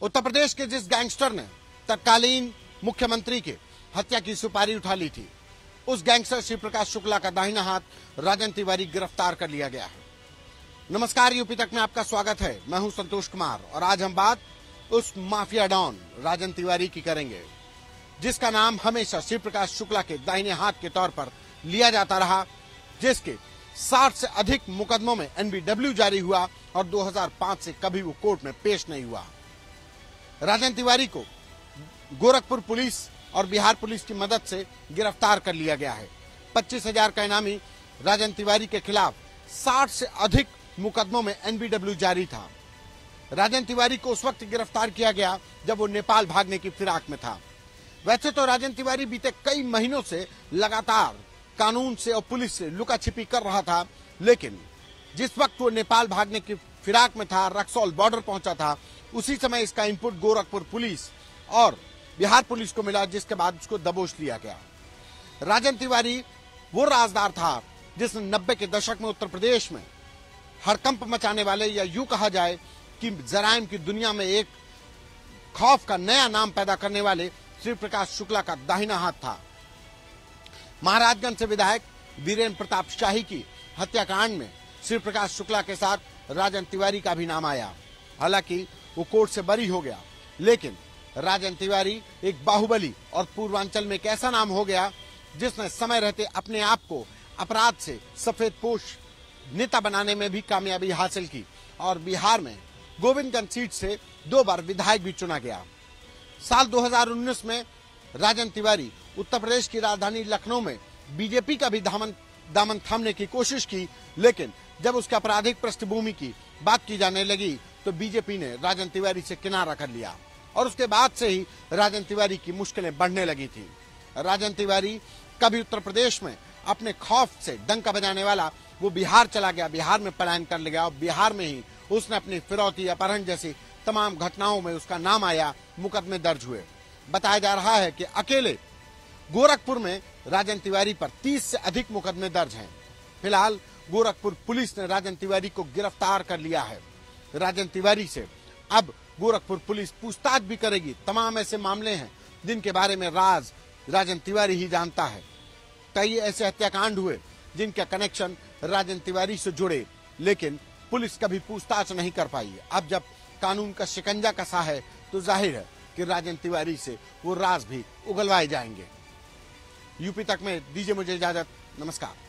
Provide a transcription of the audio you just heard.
उत्तर प्रदेश के जिस गैंगस्टर ने तत्कालीन मुख्यमंत्री के हत्या की सुपारी उठा ली थी, उस गैंगस्टर श्री प्रकाश शुक्ला का दाहिना हाथ राजन तिवारी गिरफ़्तार कर लिया गया है। नमस्कार, यूपी तक में आपका स्वागत है। मैं हूँ संतोष कुमार और आज हम बात उस माफिया डॉन राजन तिवारी की करेंगे, जिसका नाम हमेशा शिव प्रकाश शुक्ला के दाहिने हाथ के तौर पर लिया जाता रहा, जिसके 60 से अधिक मुकदमों में एनबीडब्ल्यू जारी हुआ और 2005 से कभी वो कोर्ट में पेश नहीं हुआ। राजन तिवारी को गोरखपुर पुलिस और बिहार पुलिस की मदद से गिरफ़्तार कर लिया गया है। पच्चीस हज़ार का इनामी राजन तिवारी के खिलाफ 60 से अधिक मुकदमों में एनबीडब्ल्यू जारी था। राजन तिवारी को उस वक्त गिरफ़्तार किया गया जब वो नेपाल भागने की फिराक में था। वैसे तो राजन तिवारी बीते कई महीनों से लगातार कानून से और पुलिस से लुका छिपी कर रहा था, लेकिन जिस वक्त वो नेपाल भागने की फिराक में था, रक्सौल बॉर्डर पहुँचा था उसी समय इसका इनपुट गोरखपुर पुलिस और बिहार पुलिस को मिला, जिसके बाद उसको दबोच लिया गया। राजन तिवारी, वो राजदार था जिसने नब्बे के दशक में उत्तर प्रदेश में हड़कंप मचाने वाले, या यूँ कहा जाए कि जराइम की दुनिया में एक खौफ का नया नाम पैदा करने वाले श्री प्रकाश शुक्ला का दाहिना हाथ था। महाराजगंज से विधायक वीरेंद्र प्रताप शाही की हत्याकांड में श्री प्रकाश शुक्ला के साथ राजन तिवारी का भी नाम आया। हालाँकि वो कोर्ट से बरी हो गया। लेकिन राजन तिवारी, एक बाहुबली और पूर्वांचल में एक ऐसा नाम हो गया जिसने समय रहते अपने आप को अपराध से सफ़ेद पोष नेता बनाने में भी कामयाबी हासिल की और बिहार में गोविंदगंज सीट से दो बार विधायक भी चुना गया। साल 2019 में राजन तिवारी उत्तर प्रदेश की राजधानी लखनऊ में बीजेपी का भी दामन दामन थामने की कोशिश की, लेकिन जब उसका आपराधिक पृष्ठभूमि की बात की जाने लगी तो बीजेपी ने राजन तिवारी से किनारा कर लिया और उसके बाद से ही राजन तिवारी की मुश्किलें बढ़ने लगी थी। राजन तिवारी कभी उत्तर प्रदेश में अपने खौफ से डंका बजाने वाला, वो बिहार चला गया, बिहार में पलायन कर ले गया और बिहार में ही उसने अपनी फिरौती अपहरण जैसी तमाम घटनाओं में उसका नाम आया, मुकदमे दर्ज हुए। बताया जा रहा है कि अकेले गोरखपुर में राजन तिवारी पर 30 से अधिक मुकदमे दर्ज हैं। फ़िलहाल गोरखपुर पुलिस ने राजन तिवारी को गिरफ़्तार कर लिया है। राजन तिवारी से। अब गोरखपुर पुलिस पूछताछ भी करेगी। तमाम ऐसे मामले हैं, जिनके बारे में राज, राजन तिवारी ही जानता है। कई ऐसे हत्याकांड हुए, जिनका कनेक्शन राजन तिवारी से जुड़े, लेकिन पुलिस कभी पूछताछ नहीं कर पाई अब जब कानून का शिकंजा कसा है तो ज़ाहिर है कि राजन तिवारी से वो राज भी उगलवाए जाएँगे। यूपी तक में दीजिए मुझे इजाज़त। नमस्कार।